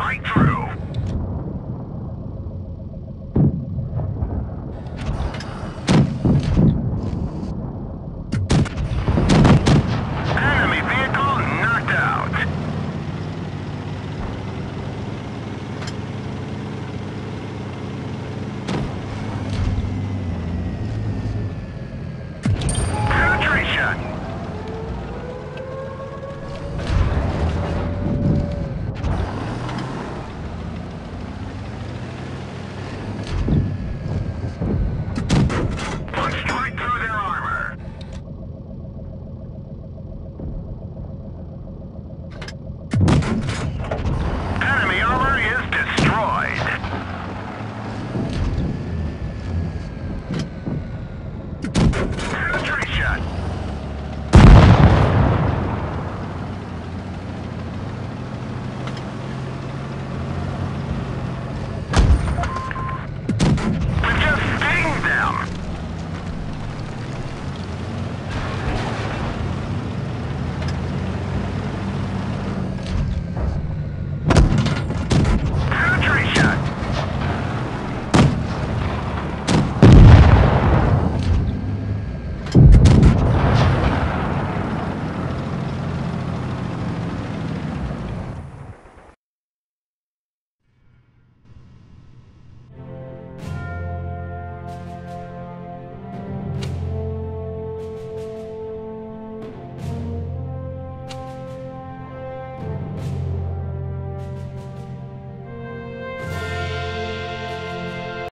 Right.